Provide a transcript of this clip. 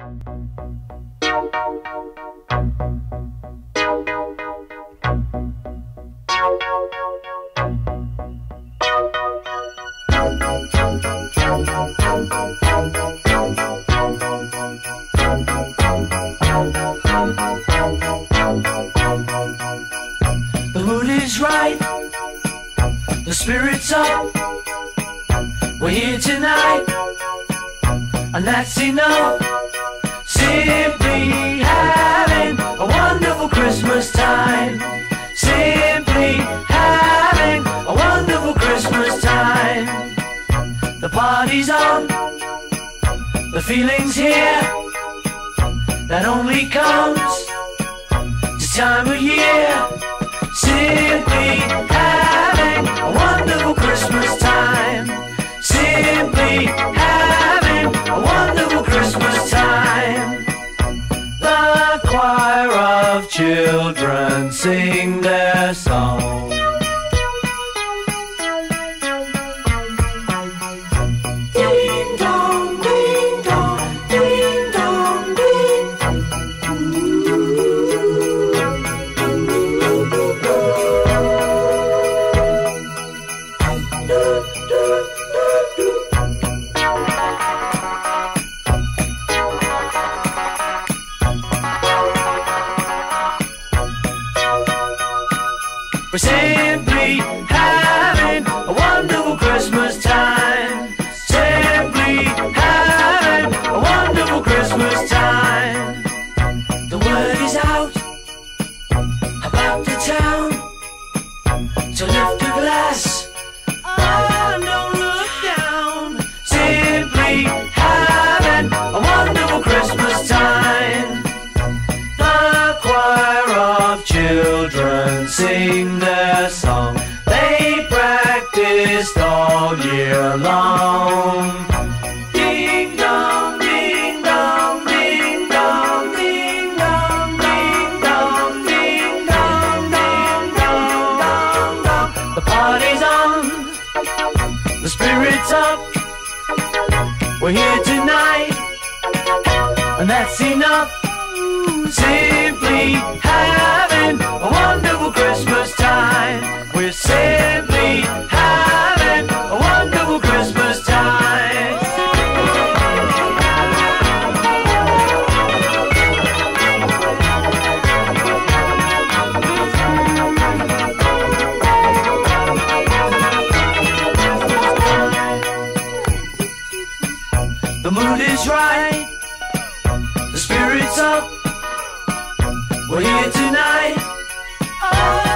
The mood is right, the spirit's up. We're here tonight, and that's enough. Party's on, the feeling's here. That only comes this time of year. Simply We're simply having a wonderful Christmas time. Simply having a wonderful Christmas time. The word is out about the town. So lift a glass. Sing their song. They practiced all year long. Ding dong, ding dong, ding dong, ding dong, ding dong, ding dong, dong, dong, dong. The party's on, the spirit's up. We're here tonight, and that's enough. Simply is right, the spirit's up. We're here tonight. Oh,